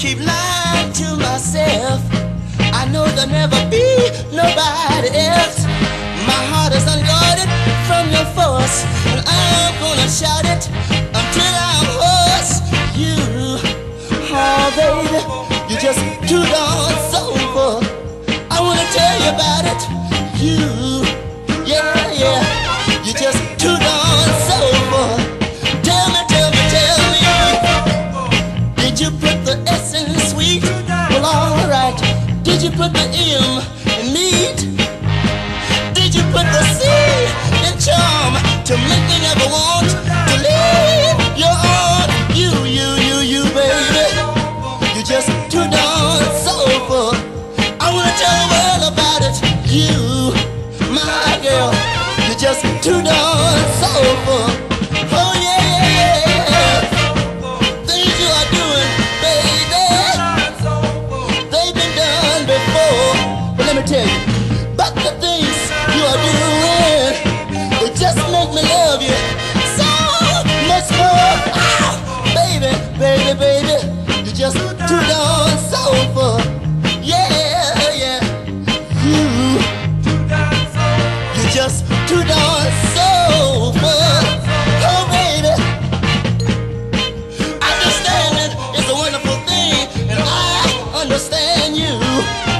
keep lying to myself. I know there'll never be nobody else. My heart is unguarded from your force, and I'm gonna shout it until I'm hoarse. You, oh baby, you're just too darn Did you put the M in meat? Did you put the C in charm to make me never want to leave your arms? You, you, you, you, baby. You're just too darn soulful. I wanna tell the world about it. You, my girl, you're just too darn Let me tell you, but the things you are doing, they just make me love you so much more. Ah, baby, baby, baby, you're just too darn soulful. Yeah, yeah, you, you're just too darn soulful. Oh, baby. Understanding is a wonderful thing, and I understand you.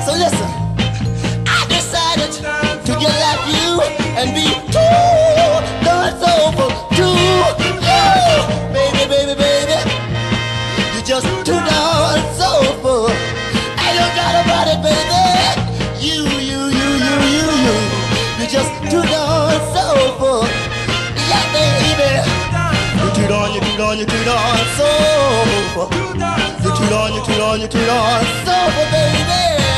So listen, and be too darn soulful to you, oh, baby, baby, baby. You're just too darn soulful. Ain't no doubt about it, baby. You, you, you, you, you, you. You're just too darn soulful. Yeah, baby. You're too darn, you're too darn, you're too darn soulful. You're too darn, you're too darn, you're too darn soulful, baby.